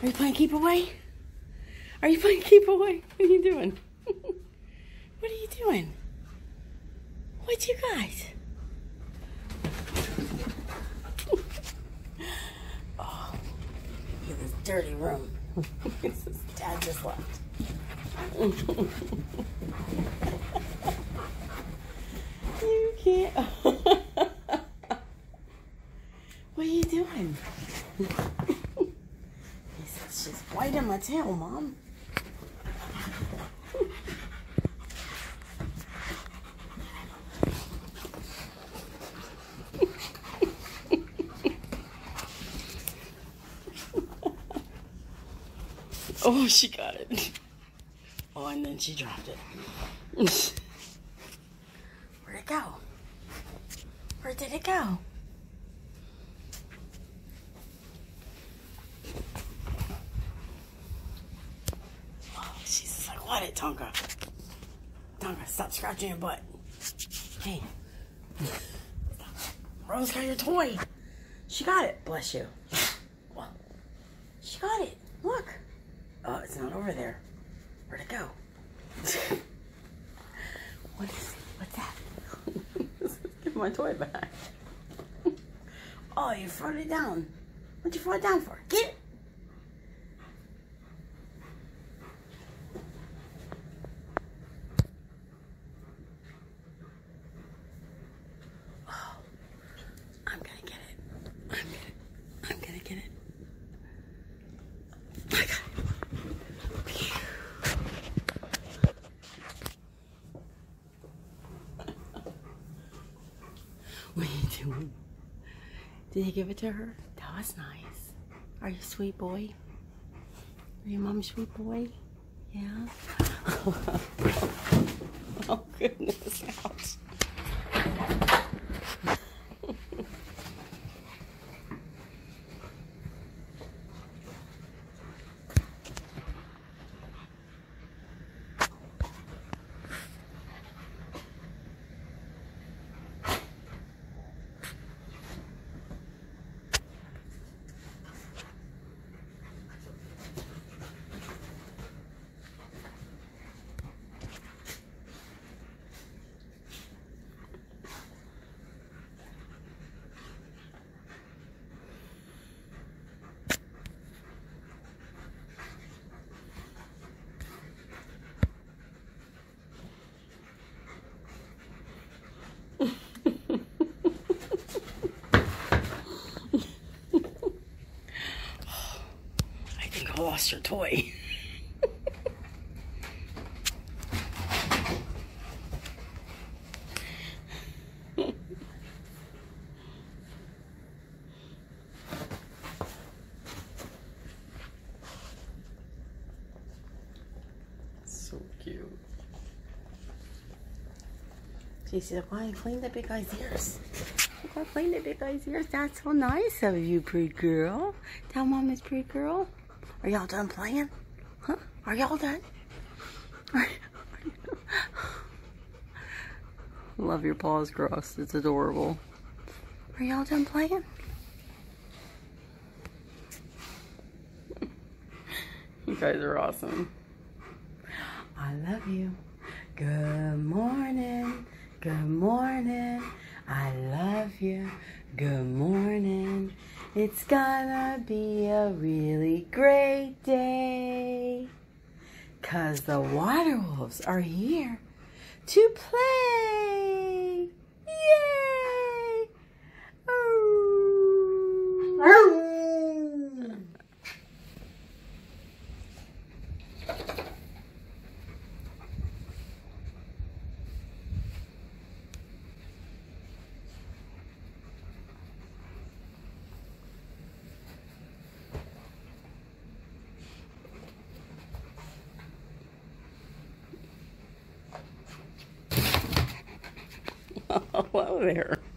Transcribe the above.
Are you playing keep away? Are you playing keep away? What are you doing? what are you doing? What you guys? oh, look at this dirty room. Dad just left. you can't. what are you doing? Just white my tail, Mom. oh, she got it. Oh, and then she dropped it. Where'd it go? Where did it go? What it, Tonka? Tonka, stop scratching your butt. Hey. Rose got your toy. She got it. Bless you. Well, She got it. Look. Oh, it's not over there. Where'd it go? what is what's that? Give my toy back. oh, you threw it down. What'd you throw it down for? Get it. I'm gonna get it. I'm gonna, I'm gonna get it. I got it. What are you doing? Did you give it to her? That was nice. Are you a sweet boy? Are you mom's sweet boy? Yeah? oh goodness, ouch. I think I lost her toy. so cute. She's like, why clean the big guy's ears? Why clean the big guy's ears? That's so nice of you, pretty girl. Tell mom it's pretty girl. Are y'all done playing? Huh? Are y'all done? Love your paws crossed. It's adorable. Are y'all done playing? you guys are awesome. I love you. Good morning. Good morning. I love you. Good morning. It's gonna be a really great day. Cause the water wolves are here to play. Yay! Oh. Hello there.